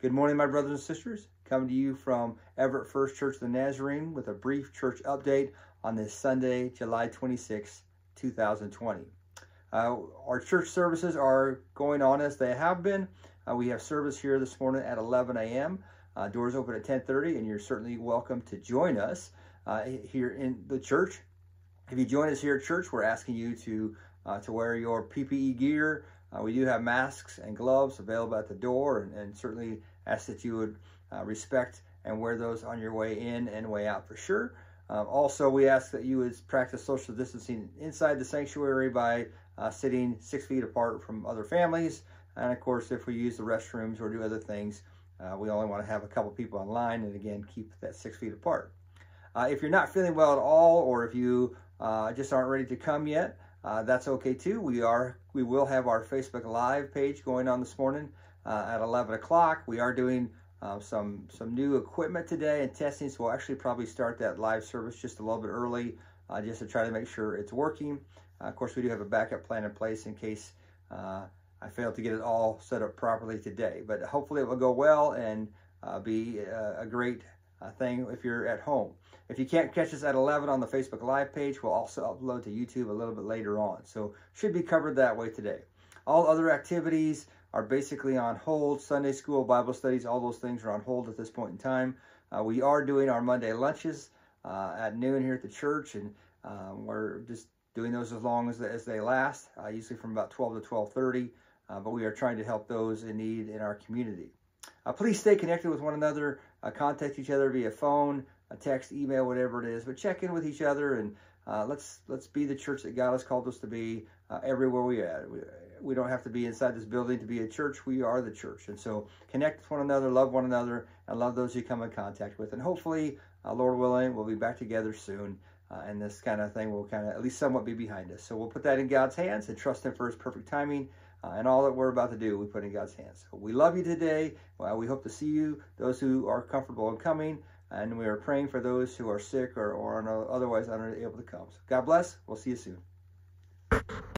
Good morning, my brothers and sisters. Coming to you from Everett First Church of the Nazarene with a brief church update on this Sunday, July 26, 2020. Uh, our church services are going on as they have been. Uh, we have service here this morning at 11 a.m. Uh, doors open at 10:30, and you're certainly welcome to join us uh, here in the church. If you join us here at church, we're asking you to uh, to wear your PPE gear. Uh, we do have masks and gloves available at the door, and, and certainly ask that you would uh, respect and wear those on your way in and way out for sure. Um, also, we ask that you would practice social distancing inside the sanctuary by uh, sitting six feet apart from other families. And of course, if we use the restrooms or do other things, uh, we only want to have a couple people online and again, keep that six feet apart. Uh, if you're not feeling well at all, or if you uh, just aren't ready to come yet, uh, that's okay too. We are, we will have our Facebook Live page going on this morning uh, at 11 o'clock. We are doing uh, some some new equipment today and testing, so we'll actually probably start that live service just a little bit early, uh, just to try to make sure it's working. Uh, of course, we do have a backup plan in place in case uh, I fail to get it all set up properly today. But hopefully, it will go well and be a, a great thing if you're at home. If you can't catch us at 11 on the Facebook Live page, we'll also upload to YouTube a little bit later on. So should be covered that way today. All other activities are basically on hold. Sunday school, Bible studies, all those things are on hold at this point in time. Uh, we are doing our Monday lunches uh, at noon here at the church, and um, we're just doing those as long as, as they last, uh, usually from about 12 to 12.30, uh, but we are trying to help those in need in our community. Uh, please stay connected with one another, uh, contact each other via phone, a text, email, whatever it is, but check in with each other and uh, let's let's be the church that God has called us to be everywhere we are. We, we don't have to be inside this building to be a church. We are the church. And so connect with one another, love one another, and love those you come in contact with. And hopefully, uh, Lord willing, we'll be back together soon. Uh, and this kind of thing will kind of at least somewhat be behind us. So we'll put that in God's hands and trust Him for His perfect timing. Uh, and all that we're about to do, we put in God's hands. We love you today. Well, we hope to see you, those who are comfortable in coming. And we are praying for those who are sick or, or otherwise unable to come. So God bless. We'll see you soon.